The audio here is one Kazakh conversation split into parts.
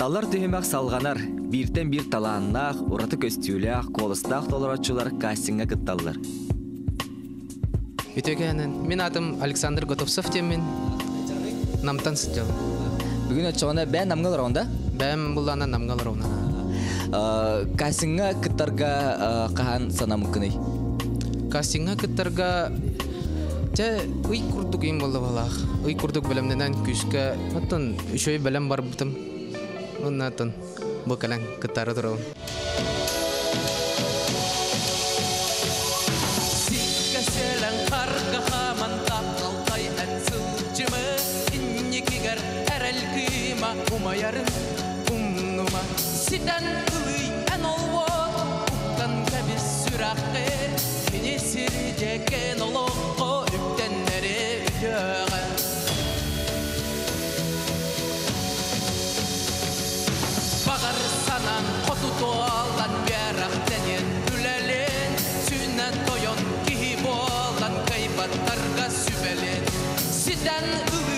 Талар түһімәк салғанар, биртен бир талааннақ, ураты көстүләк, колыстақ толорочулар кастингға кытталлар. Үтөгәнен. Мен атым Александр Готовцов темен. Намтан сидел. Бүгін өтчоғына бән намғал раунда. Бәм булана намгал ровна. Кастингға кыттарға қахан санам күней. Кастингга кыттарга Те уй курдук им болду балах. Уй курдук белемнен күскә. Атын үшөй белем бар бутым. Әнсүчімі Иннекігер әрәл кыйма умаярын умнума Ситән ылый ән олвот Уктан кәбіз сүрәққе Кені сирдекен олоққо үптәннәре үйөғі Бағар Kasan hosu tuolan vierähtänien yläleen. Synnän tojon kihi vuolan kaipat tarka syvälleen. Sitän yhä.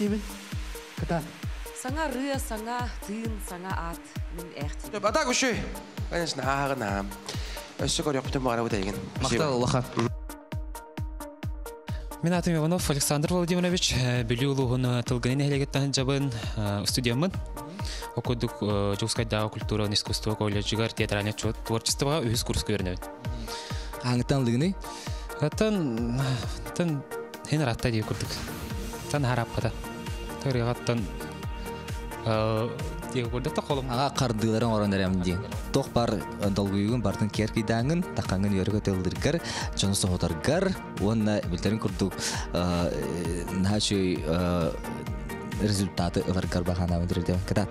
Деймін. Кытан. Саңа рыя, саңа тыын, саңа ат. Мен әхтен. Төп ата күші. Конечно, ағын ағым. Өссі көрек бүтін бағара өтеген. Мактал Аллаха. Мен атым Иванов Александр Владимирович, білі ұлығын тылғынын әлегеттен жабын студиямын. Окудук Жускайдағы культура и искусство колледжигар театральное творчествоға өз курс көрінеді. Аңыттан лыгыны. Аттан, аттан, хен ратта дейі күрдік. Тан хараппада. Төрігаттан, дейі көрдік та қолым. Аға қардыларын орандар дейін. Тоқ бар долгуйгын бартын керки даңын, тақаңын өргі өтелдіргер, жоны соғытаргар, онна білтерін күрдік нәчөй результаты ываргар бахана өндірді. Катат.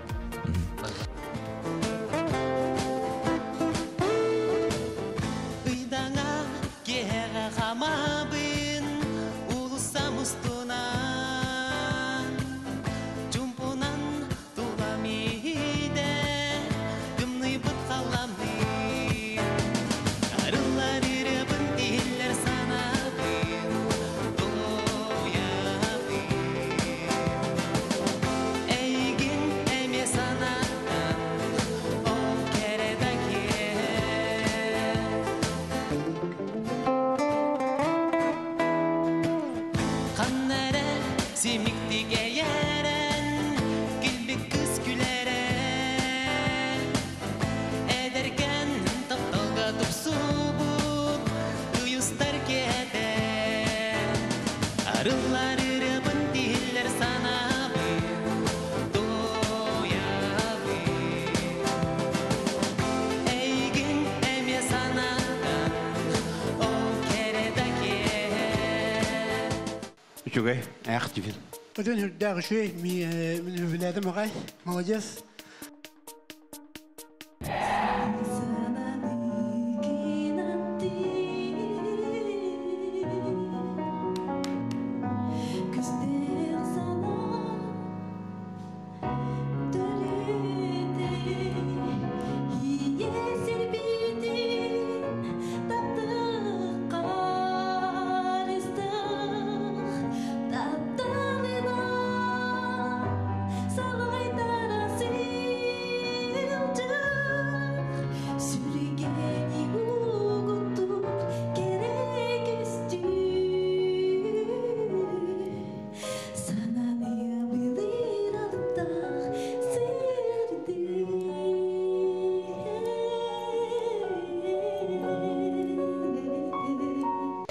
Деймін. Өтен үрдәғі шөй, мен өбіләдім ағай. Молодец.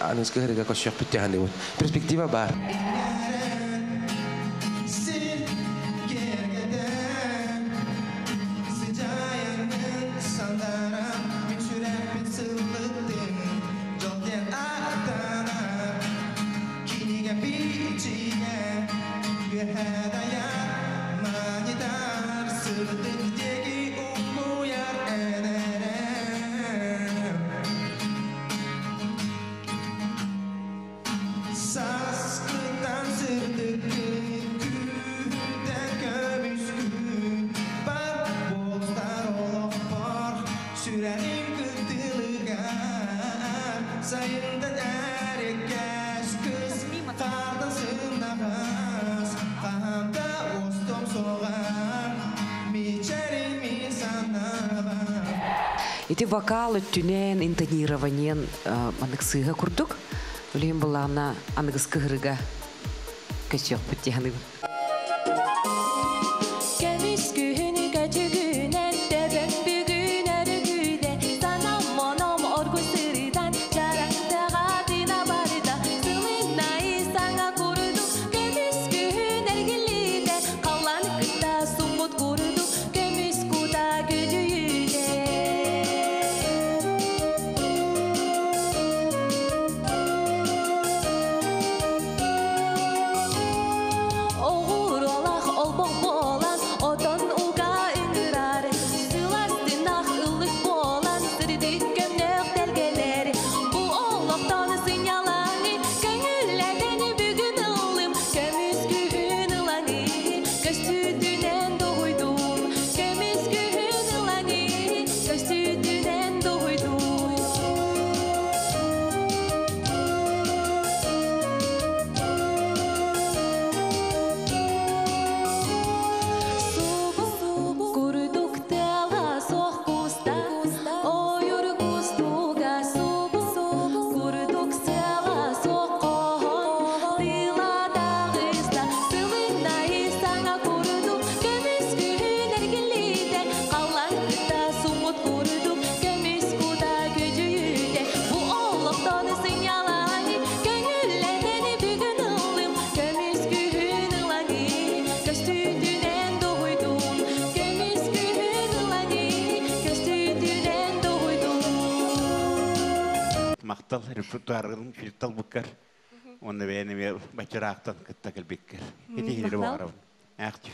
à nos cœurs et à nos cœurs, putain, des. Yeah. Өт. Перспектива бар. Sayında derkes kız Kardan sığınağız Kahamda ustum soğar Мечерими санаба Эти вокалы түнен интонированиен анык сыга курдук. Үлем булана аныгыс кыгырыга көсөк бүттеһаныгы. Мақтал репертуарың филтал буккар онны бәйнеме бачараактан кыттакыл беккер хити барабын актив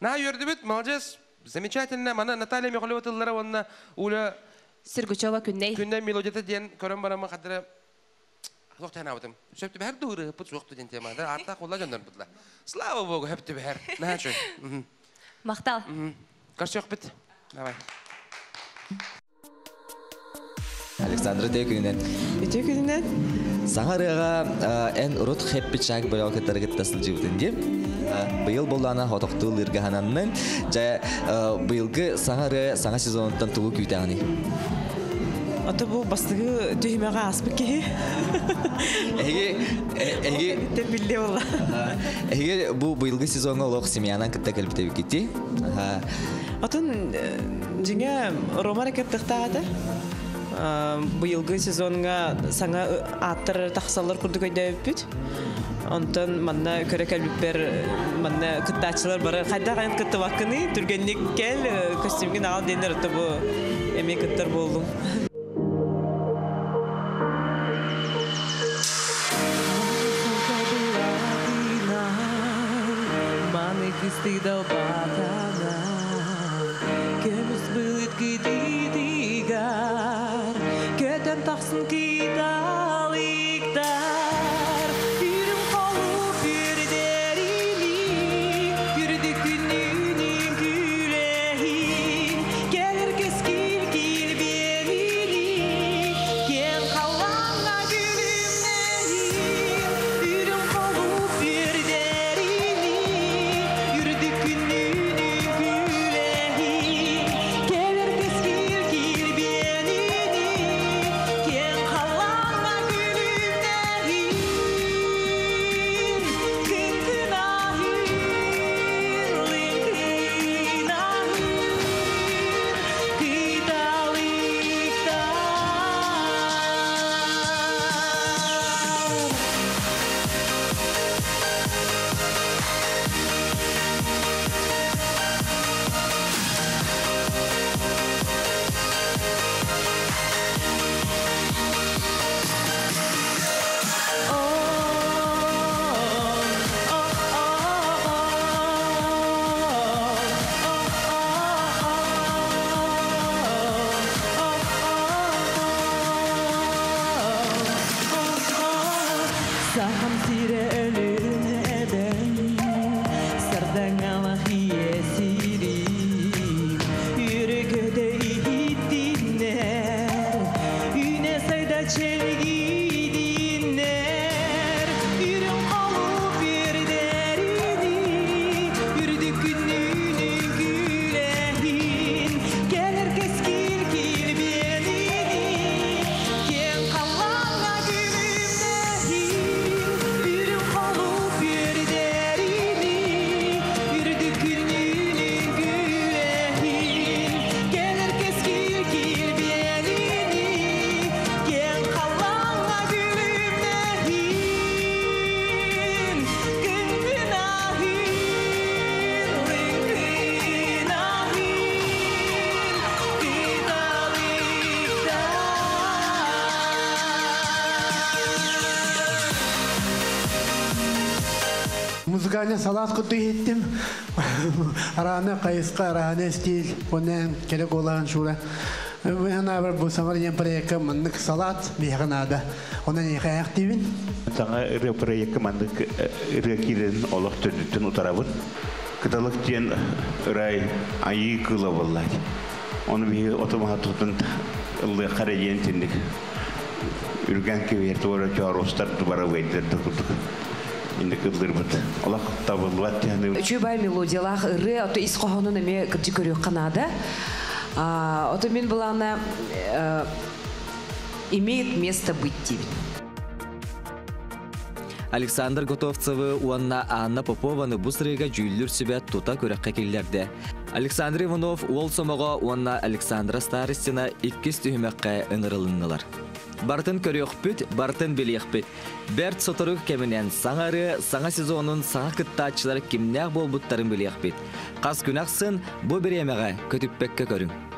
На юрдибит, молодец. Замечательно. Мана Наталья Михайлова тыллара онна уля Сергучова күнней. күндә мелодията ден көрөн барама кадыры Тоқтан абытым. Сөпті бәр дұры пұт соқты ден темада. Арта қолла жондар бұтла. Слава Богу, хөпті бәр. На чөй. Мақтал Карчық бит. Давай. Александра Текүнен. Өте күнінен Саңарыға ән урут хэппи чаг бөлі океттарыгыт тасыл жибутынде. Быйыл болана хотоқтуыл иргахананнын. Жа быйылгы саңары саңа сезонунтан тулу күйтәғыни. Ата бұл бастығы түйімеға аспы кеге. Эге эге Бітті білде ола. эге бу быйылгы сезонга лох семьянан. Атын роман. Бұйылғы сезонға саңа аттыр тақсалар күрдік өйді өппіт. Онтан манна көрі кәлбіппер, манна кыттачылар бары. Қайда қайын кытты вақыны, түргенлік кәл, костюмген ағал денер ұтты бұ. Эме кыттар болдым. Маны кысты долбатана Көміс бұлыт кедидігар Hasire Ганя салат куту еттим. Араны кайыска, араны стиль, онен керек олаған шура. Ана бір бұл самар ен проекты мындық салат бейханада. Онан еқа аяқ дейбін. Саңа ыры проекты мандык ыры кирен олох төдүттен утарабын. Кыталык тен ырай айы кыла боллай. Оны би отомаха тутун ылы карайен тендик. Үргән кеверт ора чаростар тубара вейдер докутук. Инде кылдыр бит. Аллах табылват яны. Үчүй бай мелодиялах ыры ото ис кохонун эме кырдьы көрүк канада. А, Ото мен булана э, имеет место быть дейбин. Александр Готовцевы уанна Анна Попованы бу сырыга жүйілдір сүбә тута көрәккә келлерді. Александр Иванов уол сомоға уанна Александра Старостина иккис түйімәккә ыңырылыннылар. Бартын көрөкпүт, бартын билиякпүт. Берт соторук кеминен саңары, саңа сезонун саңа кыттаачылар кимнәк болбуттарын билиякпүт. Кас күнәксын бу биремеге көтүппекке көрүң.